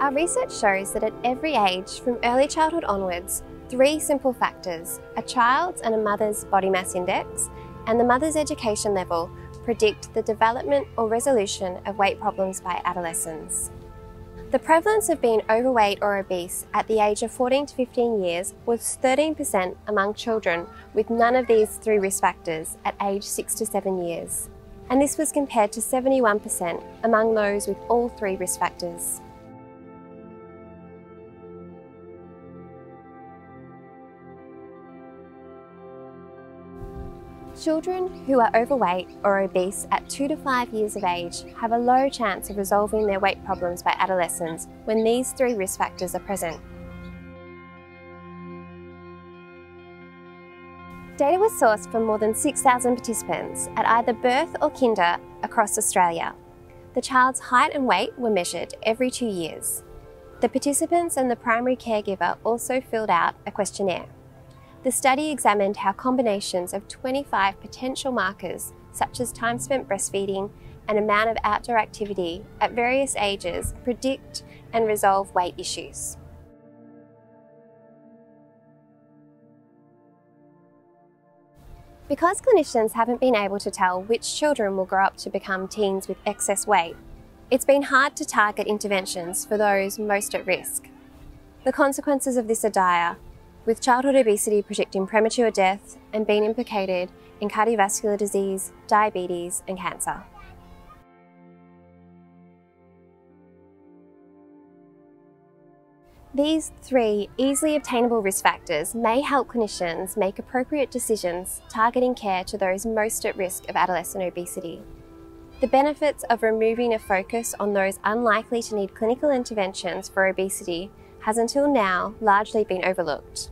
Our research shows that at every age, from early childhood onwards, three simple factors a child's and a mother's body mass index and the mother's education level predict the development or resolution of weight problems by adolescence. The prevalence of being overweight or obese at the age of 14 to 15 years was 13% among children with none of these three risk factors at age 6 to 7 years. And this was compared to 71% among those with all three risk factors. Children who are overweight or obese at 2 to 5 years of age have a low chance of resolving their weight problems by adolescence when these three risk factors are present. Data was sourced from more than 6,000 participants at either birth or kinder across Australia. The child's height and weight were measured every two years. The participants and the primary caregiver also filled out a questionnaire. The study examined how combinations of 25 potential markers, such as time spent breastfeeding and amount of outdoor activity at various ages, predict and resolve weight issues. Because clinicians haven't been able to tell which children will grow up to become teens with excess weight, it's been hard to target interventions for those most at risk. The consequences of this are dire, with childhood obesity predicting premature death and being implicated in cardiovascular disease, diabetes, and cancer. These three easily obtainable risk factors may help clinicians make appropriate decisions targeting care to those most at risk of adolescent obesity. The benefits of removing a focus on those unlikely to need clinical interventions for obesity has until now largely been overlooked.